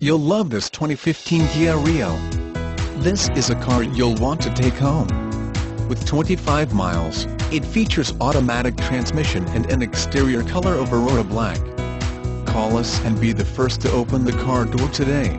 You'll love this 2015 Kia Rio. This is a car you'll want to take home. With 25 miles, it features automatic transmission and an exterior color of Aurora Black. Call us and be the first to open the car door today.